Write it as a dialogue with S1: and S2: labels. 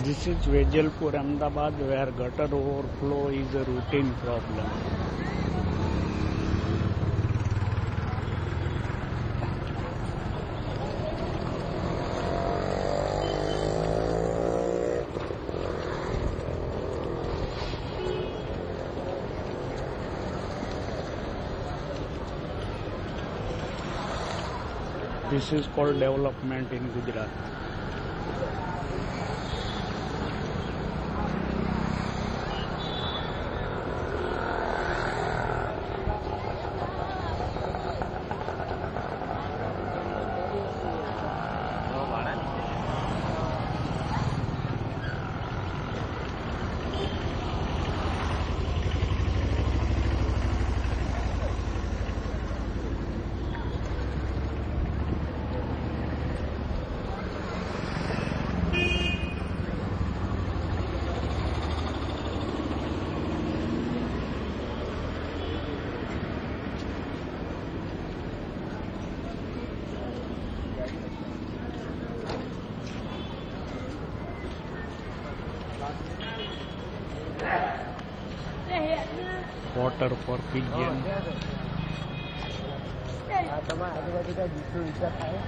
S1: This is Vejalpur, Ahmedabad, where gutter overflow is a routine problem. This is called development in Gujarat. Water for pigeon આ
S2: તમારા આજુબાજુ કઈ વિચાર થાય?